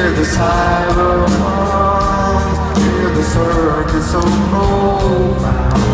Hear the siren hear the circuit so profound.